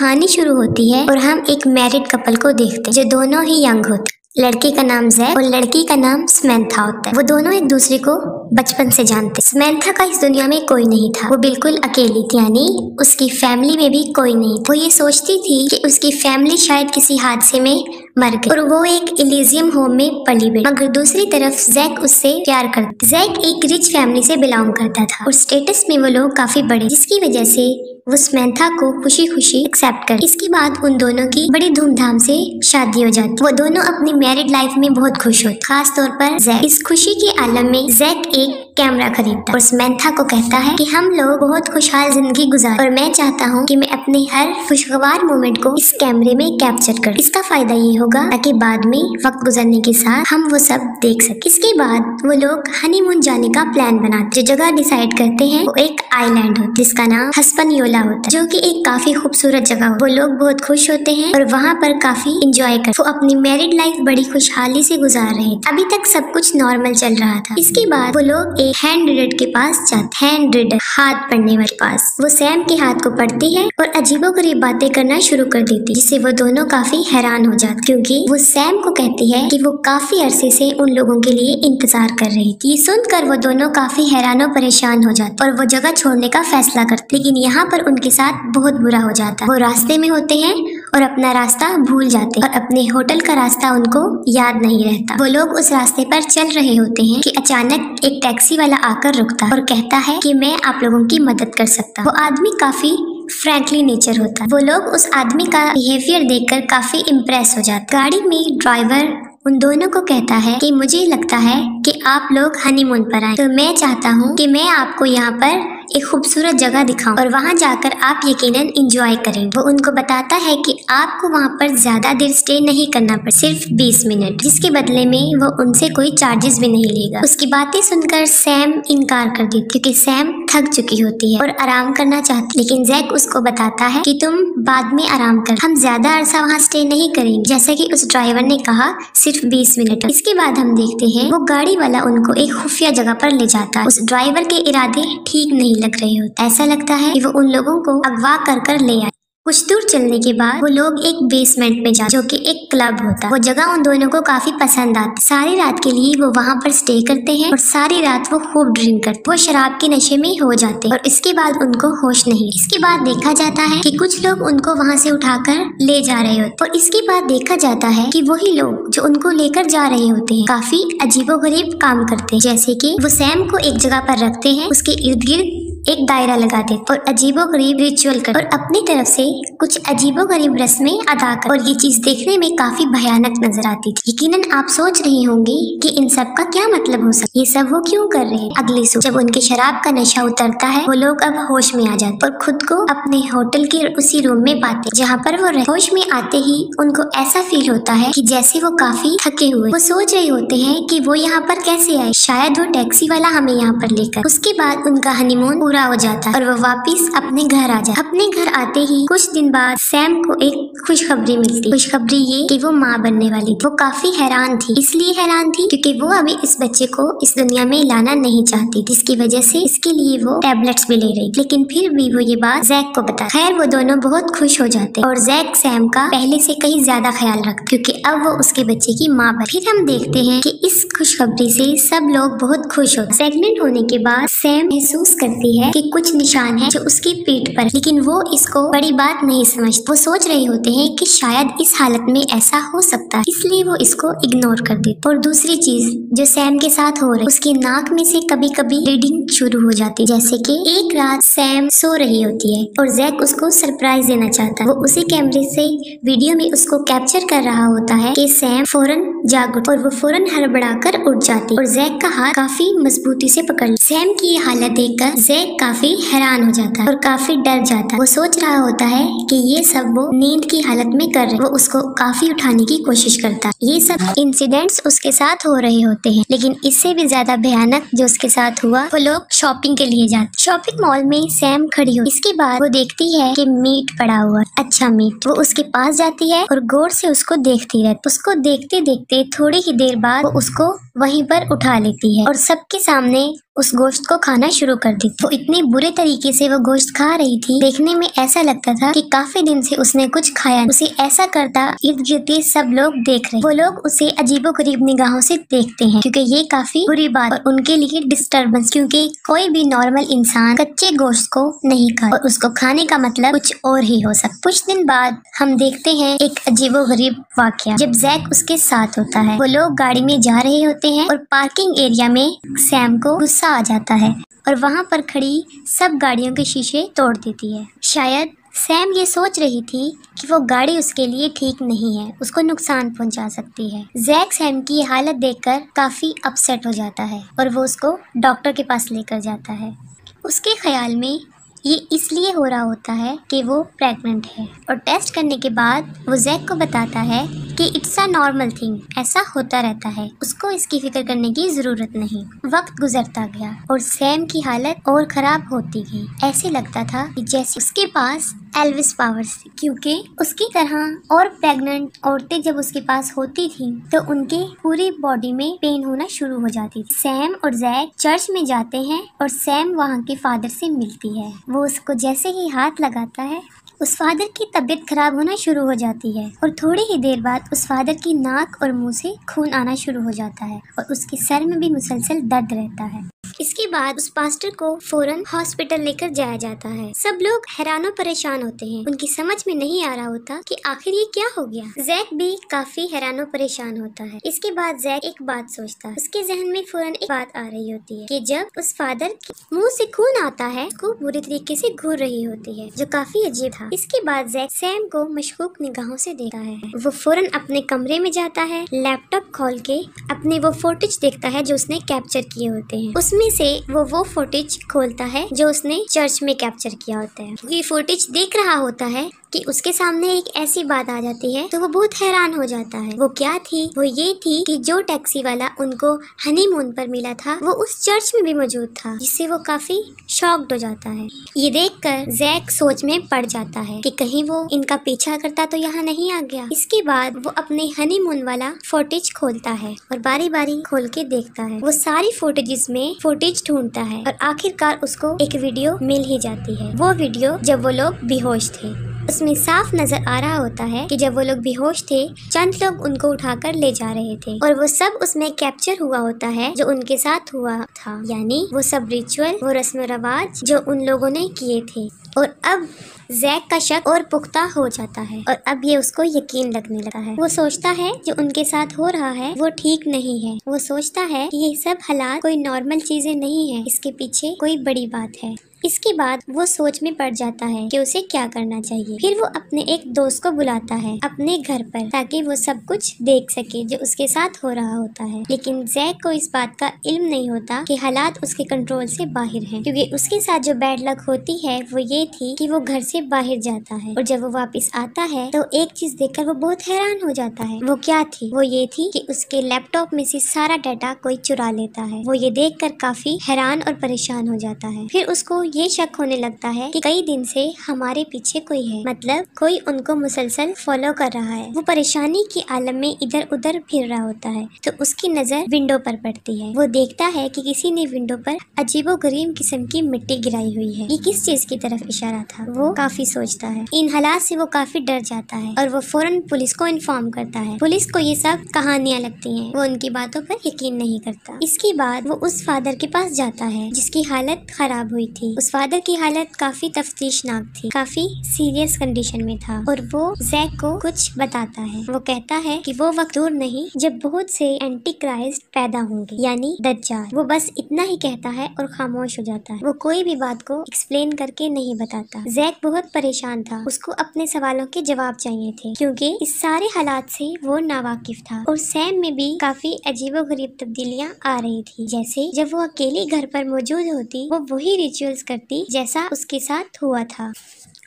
कहानी शुरू होती है और हम एक मैरिड कपल को देखते हैं, जो दोनों ही यंग होते हैं। लड़के का नाम जैक और लड़की का नाम स्मेंथा होता है। वो दोनों एक दूसरे को बचपन से जानते। स्मेंथा का इस दुनिया में कोई नहीं था। वो बिल्कुल अकेली थी, यानी उसकी फैमिली में भी कोई नहीं वो ये सोचती थी कि उसकी फैमिली शायद किसी हादसे में मर गई। और वो एक इलिजियम होम में पली बड़ी मगर दूसरी तरफ़ जैक उससे प्यार करता। जैक एक रिच फैमिली से बिलोंग करता था। और स्टेटस में वो लोग काफ़ी बड़े। जिसकी वजह से वो स्मेंथा को खुशी खुशी एक्सेप्ट कर। इसके बाद उन दोनों की बड़ी धूमधाम से शादी हो जाती। वो दोनों अपनी मैरिड लाइफ में बहुत खुश होते। खास तौर पर जैक इस खुशी के आलम में जैक एक कैमरा खरीदता और स्मेंथा को कहता है कि हम लोग बहुत खुशहाल ज़िंदगी गुजार। और मैं चाहता हूँ कि मैं अपने हर खुशगवार मोमेंट को इस कैमरे में कैप्चर कर। इसका फ़ायदा ये होगा ताकि बाद में वक्त गुजरने के साथ हम वो सब देख सके। इसके बाद वो लोग हनीमून जाने का प्लान बनाते जो जगह डिसाइड करते हैं, वो एक आईलैंड हो, जिसका नाम हस्पन योला होता है, जो की एक काफ़ी खूबसूरत जगह वो लोग बहुत खुश होते हैं और वहाँ पर काफ़ी इंजॉय कर वो अपनी मैरिड लाइफ बड़ी खुशहाली से गुजार रहे अभी तक सब कुछ नॉर्मल चल रहा था। इसके बाद वो लोग एक हैंड रीडर के पास जाते हैंड रीडर हाथ पढ़ने वाले पास। वो सैम के हाथ को पढ़ती है और अजीबो गरीब बातें करना शुरू कर देती जिससे वो दोनों काफ़ी हैरान हो जाते क्योंकि वो सैम को कहती है कि वो काफ़ी अरसे से उन लोगों के लिए इंतज़ार कर रही थी। सुनकर वो दोनों काफ़ी हैरान और परेशान हो जाते और वो जगह छोड़ने का फैसला करते लेकिन यहाँ पर उनके साथ बहुत बुरा हो जाता वो रास्ते में होते हैं और अपना रास्ता भूल जाते और अपने होटल का रास्ता उनको याद नहीं रहता। वो लोग उस रास्ते पर चल रहे होते हैं कि अचानक एक टैक्सी वाला आकर रुकता और कहता है कि मैं आप लोगों की मदद कर सकता वो आदमी काफ़ी फ्रैंकली नेचर होता। वो लोग उस आदमी का बिहेवियर देखकर काफ़ी इम्प्रेस हो जाते। गाड़ी में ड्राइवर उन दोनों को कहता है कि मुझे लगता है कि आप लोग हनीमून पर आए। तो मैं चाहता हूँ कि मैं आपको यहाँ पर एक खूबसूरत जगह दिखाऊँ और वहाँ जाकर आप यकीनन इंजॉय करेंगे। वो उनको बताता है कि आपको वहाँ पर ज़्यादा देर स्टे नहीं करना पड़, सिर्फ़ 20 मिनट, जिसके बदले में वो उनसे कोई चार्जेस भी नहीं लेगा। उसकी बातें सुनकर सैम इनकार कर देती क्योंकि सैम थक चुकी होती है और आराम करना चाहती लेकिन जैक उसको बताता है कि तुम बाद में आराम कर, हम ज़्यादा अरसा वहाँ स्टे नहीं करेंगे। जैसा की उस ड्राइवर ने कहा, सिर्फ़ बीस मिनट। इसके बाद हम देखते हैं, वो गाड़ी वाला उनको एक खुफिया जगह पर ले जाता है। उस ड्राइवर के इरादे ठीक नहीं लग रहे होते। ऐसा लगता है कि वो उन लोगों को अगवा कर कर ले आए कुछ दूर चलने के बाद वो लोग एक बेसमेंट में जाते जो कि एक क्लब होता। वो जगह उन दोनों को काफ़ी पसंद आती। सारी रात के लिए वो वहाँ पर स्टे करते हैं और सारी रात वो खूब ड्रिंक करते वो शराब के नशे में हो जाते हैं और इसके बाद उनको होश नहीं। इसके बाद देखा जाता है कि कुछ लोग उनको वहाँ से उठाकर ले जा रहे होते और इसके बाद देखा जाता है कि वही लोग जो उनको लेकर जा रहे होते हैं, काफ़ी अजीबो गरीब काम करते हैं। जैसे की वो सैम को एक जगह पर रखते हैं, उसके इर्द गिर्द एक दायरा लगा देते और अजीबो गरीब रिचुअल कर। और अपनी तरफ़ से कुछ अजीबो गरीब रस्में अदा कर। और ये चीज़ देखने में काफ़ी भयानक नज़र आती थी। यकीनन आप सोच रहे होंगे कि इन सब का क्या मतलब हो सकता ये सब वो क्यों कर रहे हैं? अगली सुबह जब उनके शराब का नशा उतरता है, वो लोग अब होश में आ जाते और खुद को अपने होटल के उसी रूम में पाते जहाँ पर वो होश में आते ही उनको ऐसा फील होता है की जैसे वो काफ़ी थके हुए वो सोच रहे होते हैं की वो यहाँ पर कैसे आए? शायद वो टैक्सी वाला हमें यहाँ पर लेकर। उसके बाद उनका हनीमून पूरा हो जाता। और वो वापिस अपने घर आ जाए अपने घर आते ही कुछ दिन बाद सैम को एक खुशखबरी मिलती। खुशखबरी ये कि वो माँ बनने वाली थी। वो काफ़ी हैरान थी। इसलिए हैरान थी क्योंकि वो अभी इस बच्चे को इस दुनिया में लाना नहीं चाहती जिसकी वजह से इसके लिए वो टेबलेट्स भी ले रही लेकिन फिर भी वो ये बात जैक को बता खैर, वो दोनों बहुत खुश हो जाते। और जैक सैम का पहले से कहीं ज़्यादा ख्याल रखते। क्योंकि अब वो उसके बच्चे की माँ बन। फिर हम देखते हैं कि इस खुशखबरी से सब लोग बहुत खुश होते प्रेग्नेंट होने के बाद सैम महसूस करती है कि कुछ निशान है जो उसकी पीठ पर लेकिन वो इसको बड़ी बात नहीं समझते। वो सोच रहे होते हैं कि शायद इस हालत में ऐसा हो सकता है, इसलिए वो इसको इग्नोर कर देते और दूसरी चीज़ जो सैम के साथ हो रही उसकी नाक में से कभी कभी ब्लीडिंग शुरू हो जाती जैसे कि एक रात सैम सो रही होती है और जैक उसको सरप्राइज़ देना चाहता है। वो उसी कैमरे से वीडियो में उसको कैप्चर कर रहा होता है कि सैम फ़ौरन जाग और वो फ़ौरन हड़बड़ाकर उठ जाती। और जैक का हाथ काफ़ी मजबूती से पकड़ सैम की ये हालत देखकर जैक काफ़ी हैरान हो जाता है और काफ़ी डर जाता। है वो सोच रहा होता है कि ये सब वो नींद की हालत में कर रहे वो उसको काफ़ी उठाने की कोशिश करता। ये सब इंसिडेंट्स उसके साथ हो रहे होते हैं। लेकिन इससे भी ज़्यादा भयानक जो उसके साथ हुआ, वो लोग शॉपिंग के लिए जाते शॉपिंग मॉल में सैम खड़ी हो इसके बाद वो देखती है कि मीट पड़ा हुआ अच्छा मीट वो उसके पास जाती है और गौर से उसको देखती रहती उसको देखते देखते थोड़ी ही देर बाद उसको वहीं पर उठा लेती है और सबके सामने उस गोश्त को खाना शुरू कर दी। वो इतने बुरे तरीके से वो गोश्त खा रही थी। देखने में ऐसा लगता था कि काफ़ी दिन से उसने कुछ खाया उसे ऐसा करता इर्द गिर्द सब लोग देख रहे वो लोग उसे अजीबो गरीब निगाहों से देखते हैं, क्योंकि ये काफ़ी बुरी बात और उनके लिए डिस्टर्बेंस क्योंकि कोई भी नॉर्मल इंसान कच्चे गोश्त को नहीं खा और उसको खाने का मतलब कुछ और ही हो सकता कुछ दिन बाद हम देखते हैं एक अजीबो गरीब वाक्य, जब जैक उसके साथ होता है। वो लोग गाड़ी में जा रहे होते हैं और पार्किंग एरिया में सैम को गुस्सा गुस्सा आ जाता है और वहाँ पर खड़ी सब गाड़ियों के शीशे तोड़ देती है। शायद सैम ये सोच रही थी कि वो गाड़ी उसके लिए ठीक नहीं है, उसको नुकसान पहुँचा सकती है। जैक सैम की हालत देखकर काफ़ी अपसेट हो जाता है और वो उसको डॉक्टर के पास लेकर जाता है। उसके ख्याल में ये इसलिए हो रहा होता है कि वो प्रेग्नेंट है और टेस्ट करने के बाद वो जैक को बताता है कि इट्स अ नॉर्मल थिंग ऐसा होता रहता है। उसको इसकी फ़िक्र करने की ज़रूरत नहीं। वक्त गुजरता गया और सैम की हालत और खराब होती गई। ऐसे लगता था कि जैसे उसके पास एल्विस पावर्स क्योंकि उसकी तरह और प्रेग्नेंट औरतें जब उसके पास होती थी तो उनके पूरी बॉडी में पेन होना शुरू हो जाती थी। सैम और जैक चर्च में जाते हैं और सैम वहाँ के फादर से मिलती है। वो उसको जैसे ही हाथ लगाता है उस फादर की तबीयत खराब होना शुरू हो जाती है और थोड़ी ही देर बाद उस फादर की नाक और मुँह से खून आना शुरू हो जाता है और उसके सर में भी मुसलसल दर्द रहता है। इसके बाद उस पास्टर को फ़ौरन हॉस्पिटल लेकर जाया जाता है। सब लोग हैरानो, परेशान होते हैं। उनकी समझ में नहीं आ रहा होता कि आखिर ये क्या हो गया। जैक भी काफ़ी हैरानो, परेशान होता है। इसके बाद जैक एक बात सोचता है। उसके जहन में फ़ौरन एक बात आ रही होती है कि जब उस फादर मुँह से खून आता है उसको बुरी तरीके से घूर रही होती है, जो काफ़ी अजीब था। इसके बाद जैक सैम को मशकूक निगाहों से देखता है। वो फ़ौरन अपने कमरे में जाता है लैपटॉप खोल के अपने वो फोटेज देखता है जो उसने कैप्चर किए होते हैं। उसमें उसमें से वो वो फुटेज खोलता है जो उसने चर्च में कैप्चर किया होता है। ये फुटेज देख रहा होता है कि उसके सामने एक ऐसी बात आ जाती है तो वो बहुत हैरान हो जाता है। वो क्या थी? वो ये थी कि जो टैक्सी वाला उनको हनीमून पर मिला था, वो उस चर्च में भी मौजूद था, जिससे वो काफ़ी शॉक्ड हो जाता है। ये देखकर जैक सोच में पड़ जाता है कि कहीं वो इनका पीछा करता तो यहाँ नहीं आ गया। इसके बाद वो अपने हनीमून वाला फोटेज खोलता है और बारी बारी खोल के देखता है। वो सारी फोटेजेस में फोटेज ढूंढता है और आखिरकार उसको एक वीडियो मिल ही जाती है। वो वीडियो जब वो लोग बेहोश थे। उसमें साफ़ नज़र आ रहा होता है कि जब वो लोग बेहोश थे, चंद लोग उनको उठाकर ले जा रहे थे। और वो सब उसमें कैप्चर हुआ होता है, जो उनके साथ हुआ था। यानी वो सब रिचुअल वो रस्म रवाज जो उन लोगों ने किए थे। और अब जैक का शक और पुख्ता हो जाता है और अब ये उसको यकीन लगने लगा है। वो सोचता है, जो उनके साथ हो रहा है, वो ठीक नहीं है। वो सोचता है कि ये सब हालात कोई नॉर्मल चीज़ें नहीं है। इसके पीछे कोई बड़ी बात है। इसके बाद वो सोच में पड़ जाता है कि उसे क्या करना चाहिए। फिर वो अपने एक दोस्त को बुलाता है अपने घर पर, ताकि वो सब कुछ देख सके, जो उसके साथ हो रहा होता है। लेकिन जैक को इस बात का इल्म नहीं होता कि हालात उसके कंट्रोल से बाहर हैं, क्योंकि उसके साथ जो बैड लक होती है, वो ये थी कि वो घर से बाहर जाता है। और जब वो वापस आता है तो एक चीज़ देखकर वो बहुत हैरान हो जाता है। वो क्या थी? वो ये थी कि उसके लैपटॉप में से सारा डाटा कोई चुरा लेता है। वो ये देख कर काफ़ी हैरान और परेशान हो जाता है। फिर उसको ये शक होने लगता है की कई दिन से हमारे पीछे कोई है। मतलब कोई उनको मुसलसल फॉलो कर रहा है। वो परेशानी के आलम में इधर उधर फिर रहा होता है। तो उसकी नज़र विंडो पर पड़ती है। वो देखता है कि किसी ने विंडो पर अजीबो गरीब किस्म की मिट्टी गिराई हुई है। ये किस चीज़ की तरफ़ इशारा था वो काफ़ी सोचता है। इन हालात से वो काफ़ी डर जाता है और वो फ़ौरन पुलिस को इन्फॉर्म करता है। पुलिस को ये सब कहानियाँ लगती है। वो उनकी बातों पर यकीन नहीं करता। इसके बाद वो उस फादर के पास जाता है जिसकी हालत खराब हुई थी। उस फादर की हालत काफ़ी तफ्तीशनाक थी। काफ़ी सीरियस कंडीशन में था और वो जैक को कुछ बताता है। वो कहता है कि वो वक्त दूर नहीं जब बहुत से एंटी क्राइस्ट पैदा होंगे यानी दज्जाल। वो बस इतना ही कहता है और खामोश हो जाता है। वो कोई भी बात को एक्सप्लेन करके नहीं बताता। जैक बहुत परेशान था। उसको अपने सवालों के जवाब चाहिए थे, क्योंकि इस सारे हालात से वो नावाकिफ था। और सैम में भी काफ़ी अजीबो गरीब तब्दीलियाँ आ रही थी। जैसे जब वो अकेली घर पर मौजूद होती, वो वही रिचुअल्स करती जैसा उसके साथ हुआ था।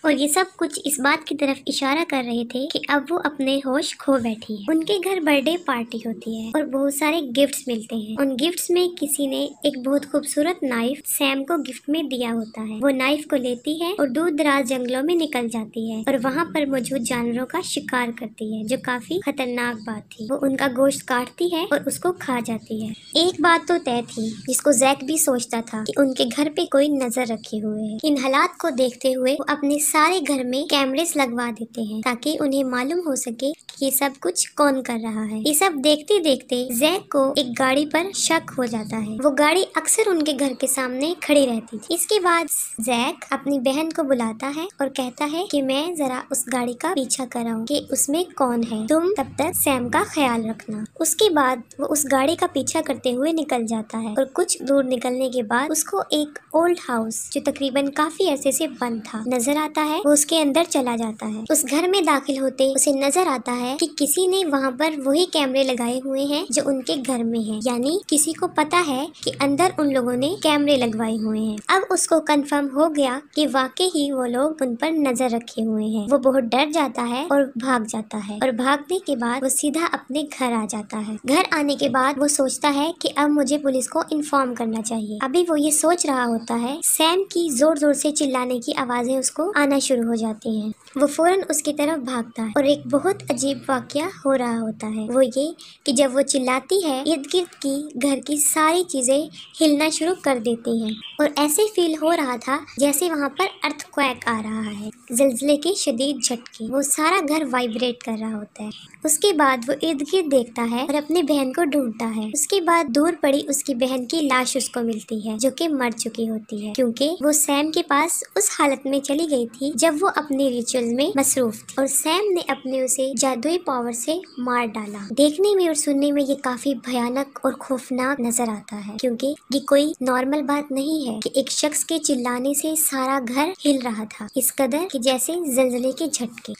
और ये सब कुछ इस बात की तरफ़ इशारा कर रहे थे कि अब वो अपने होश खो बैठी है। उनके घर बर्थडे पार्टी होती है और बहुत सारे गिफ्ट्स मिलते हैं। उन गिफ्ट्स में किसी ने एक बहुत खूबसूरत नाइफ सैम को गिफ्ट में दिया होता है। वो नाइफ को लेती है और दूर दराज जंगलों में निकल जाती है और वहाँ पर मौजूद जानवरों का शिकार करती है, जो काफ़ी खतरनाक बात थी। वो उनका गोश्त काटती है और उसको खा जाती है। एक बात तो तय थी, जिसको जैक भी सोचता था कि उनके घर पे कोई नज़र रखे हुए है। इन हालात को देखते हुए वो अपने सारे घर में कैमरेस लगवा देते हैं ताकि उन्हें मालूम हो सके कि सब कुछ कौन कर रहा है। ये सब देखते देखते जैक को एक गाड़ी पर शक हो जाता है। वो गाड़ी अक्सर उनके घर के सामने खड़ी रहती थी। इसके बाद जैक अपनी बहन को बुलाता है और कहता है कि मैं जरा उस गाड़ी का पीछा कराऊं कि उसमें कौन है। तुम तब तक सैम का ख्याल रखना। उसके बाद वो उस गाड़ी का पीछा करते हुए निकल जाता है और कुछ दूर निकलने के बाद उसको एक ओल्ड हाउस जो तकरीबन काफ़ी ऐसे से बंद था, नज़र आता है, वो उसके अंदर चला जाता है। उस घर में दाखिल होते उसे नज़र आता है कि किसी ने वहाँ पर वही कैमरे लगाए हुए हैं जो उनके घर में है। यानी किसी को पता है कि अंदर उन लोगों ने कैमरे लगवाए हुए हैं। अब उसको कंफर्म हो गया कि वाकई ही वो लोग उन पर नज़र रखे हुए हैं। वो बहुत डर जाता है और भाग जाता है। और भागने के बाद वो सीधा अपने घर आ जाता है। घर आने के बाद वो सोचता है कि अब मुझे पुलिस को इन्फॉर्म करना चाहिए। अभी वो ये सोच रहा होता है, सैम की ज़ोर ज़ोर से चिल्लाने की आवाज़ें उसको आना शुरू हो जाती है। वो फ़ौरन उसकी तरफ़ भागता है और एक बहुत अजीब वाक्य हो रहा होता है। वो ये कि जब वो चिल्लाती है, इर्द गिर्द की घर की सारी चीज़ें हिलना शुरू कर देती हैं। और ऐसे फील हो रहा था जैसे वहाँ पर अर्थ आ रहा है। जल्जले के शदीद झटके। वो सारा घर वाइब्रेट कर रहा होता है। उसके बाद वो इर्द गिर्द देखता है और अपनी बहन को ढूंढता है। उसके बाद दूर पड़ी उसकी बहन की लाश उसको मिलती है, जो कि मर चुकी होती है, क्योंकि वो सैम के पास उस हालत में चली गई थी जब वो अपने रिचुअल में मसरूफ थी और सैम ने अपने उसे जादुई पावर से मार डाला। देखने में और सुनने में ये काफ़ी भयानक और खौफनाक नज़र आता है, क्योंकि ये कोई नॉर्मल बात नहीं है कि एक शख्स के चिल्लाने से सारा घर हिल रहा था, इस कदर कि जैसे जलजले के झटके।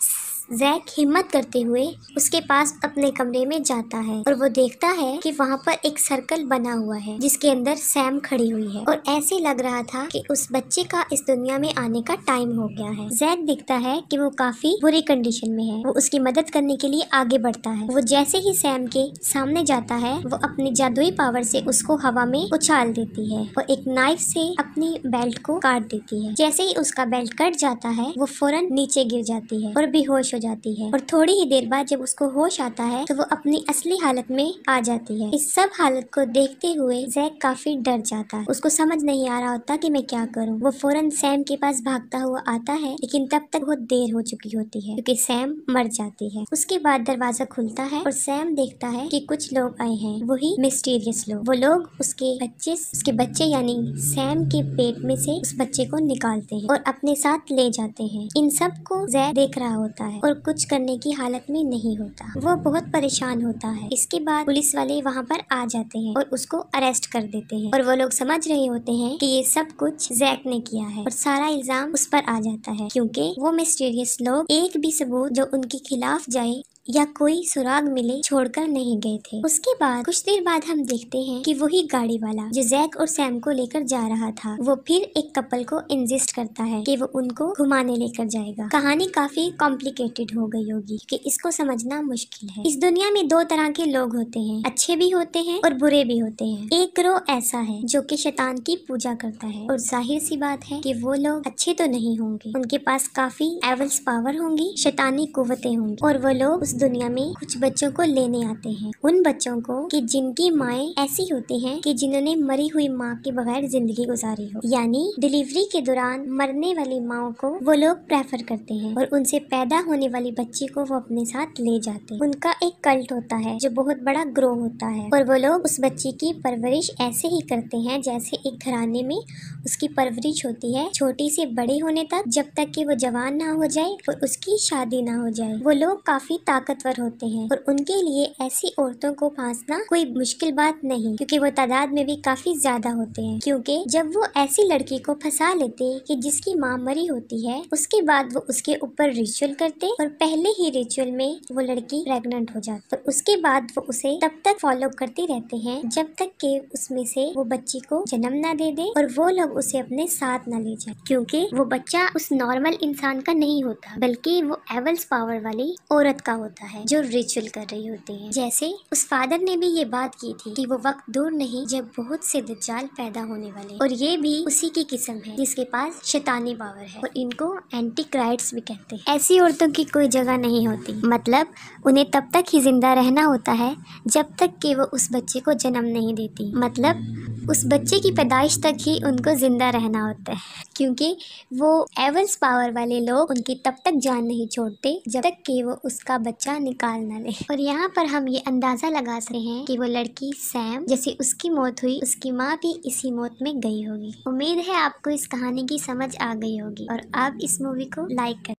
जैक हिम्मत करते हुए उसके पास अपने कमरे में जाता है और वो देखता है कि वहाँ पर एक सर्कल बना हुआ है, जिसके अंदर सैम खड़ी हुई है। और ऐसे लग रहा था कि उस बच्चे का इस दुनिया में आने का टाइम हो गया है। जैक दिखता है कि वो काफ़ी बुरी कंडीशन में है। वो उसकी मदद करने के लिए आगे बढ़ता है। वो जैसे ही सैम के सामने जाता है, वो अपनी जादुई पावर से उसको हवा में उछाल देती है और एक नाइफ से अपनी बेल्ट को काट देती है। जैसे ही उसका बेल्ट कट जाता है, वो फ़ौरन नीचे गिर जाती है और बेहोश हो जाती है। और थोड़ी ही देर बाद जब उसको होश आता है तो वो अपनी असली हालत में आ जाती है। इस सब हालत को देखते हुए जैक काफ़ी डर जाता है। उसको समझ नहीं आ रहा होता कि मैं क्या करूँ। वो फ़ौरन सैम के पास भागता हुआ आता है, लेकिन तब तक बहुत देर हो चुकी होती है, क्योंकि सैम मर जाती है। उसके बाद दरवाज़ा खुलता है और सैम देखता है कि कुछ लोग आए हैं। वही मिस्टीरियस लोग। वो लोग उसके बच्चे उसके बच्चे यानी सैम के पेट में से उस बच्चे को निकालते हैं और अपने साथ ले जाते हैं। इन सबको जैक देख रहा होता है कुछ करने की हालत में नहीं होता। वो बहुत परेशान होता है। इसके बाद पुलिस वाले वहाँ पर आ जाते हैं और उसको अरेस्ट कर देते हैं। और वो लोग समझ रहे होते हैं कि ये सब कुछ जैक ने किया है और सारा इल्ज़ाम उस पर आ जाता है। क्योंकि वो मिस्टीरियस लोग एक भी सबूत जो उनके खिलाफ जाए या कोई सुराग मिले छोड़कर नहीं गए थे। उसके बाद कुछ देर बाद हम देखते हैं कि वही गाड़ी वाला, जो जैक और सैम को लेकर जा रहा था, वो फिर एक कपल को इंजिस्ट करता है कि वो उनको घुमाने लेकर जाएगा। कहानी काफ़ी कॉम्प्लिकेटेड हो गई होगी, कि इसको समझना मुश्किल है। इस दुनिया में दो तरह के लोग होते हैं, अच्छे भी होते हैं और बुरे भी होते हैं। एक ग्रोह ऐसा है, जो की शैतान की पूजा करता है, और ज़ाहिर सी बात है की वो लोग अच्छे तो नहीं होंगे। उनके पास काफ़ी एवल्स पावर होंगी, शैतानी कुवतें होंगी, और वो लोग उस दुनिया में कुछ बच्चों को लेने आते हैं। उन बच्चों को कि जिनकी माए ऐसी होती हैं कि जिन्होंने मरी हुई माँ के बगैर ज़िंदगी गुजारी हो। यानी डिलीवरी के दौरान मरने वाली माओ को वो लोग प्रेफर करते हैं और उनसे पैदा होने वाली बच्ची को वो अपने साथ ले जाते हैं। उनका एक कल्ट होता है जो बहुत बड़ा ग्रो होता है और वो लोग उस बच्ची की परवरिश ऐसे ही करते हैं जैसे एक घराने में उसकी परवरिश होती है छोटी से बड़े होने तक जब तक कि वो जवान ना हो जाए और उसकी शादी ना हो जाए। वो लोग काफ़ी ताकत ताकतवर होते हैं और उनके लिए ऐसी औरतों को फांसना कोई मुश्किल बात नहीं, क्योंकि वो तादाद में भी काफ़ी ज़्यादा होते हैं। क्योंकि जब वो ऐसी लड़की को फंसा लेते कि जिसकी माँ मरी होती है, उसके बाद वो उसके ऊपर रिचुअल करते और पहले ही रिचुअल में वो लड़की प्रेग्नेंट हो जाती और उसके बाद वो उसे तब तक फॉलो करते रहते हैं जब तक के उसमें से वो बच्ची को जन्म ना दे दे और वो लोग उसे अपने साथ न ले जाए। क्योंकि वो बच्चा उस नॉर्मल इंसान का नहीं होता, बल्कि वो एवल्स पावर वाली औरत का होता है, जो रिचुअल कर रही होती है। जैसे, उस फादर ने भी ये बात की थी कि वो वक्त दूर नहीं, जब बहुत से दज्जाल पैदा होने वाले और ये भी उसी की किस्म है, जिसके पास शैतानी पावर है। और इनको एंटी क्राइट्स भी कहते हैं। ऐसी औरतों की कोई जगह नहीं होती। मतलब उन्हें तब तक ही ज़िंदा रहना होता है, जब तक कि वो उस बच्चे को जन्म नहीं देती। मतलब उस बच्चे की पैदाइश तक ही उनको ज़िंदा रहना होता है। क्योंकि वो एवल्स पावर वाले लोग, उनकी तब तक जान नहीं छोड़ते, जब तक कि वो उसका बच्चा निकाल न ले और यहाँ पर हम ये अंदाज़ा लगा सकते हैं कि वो लड़की सैम, जैसे उसकी मौत हुई, उसकी माँ भी इसी मौत में गई होगी। उम्मीद है आपको इस कहानी की समझ आ गई होगी। और आप इस मूवी को लाइक कर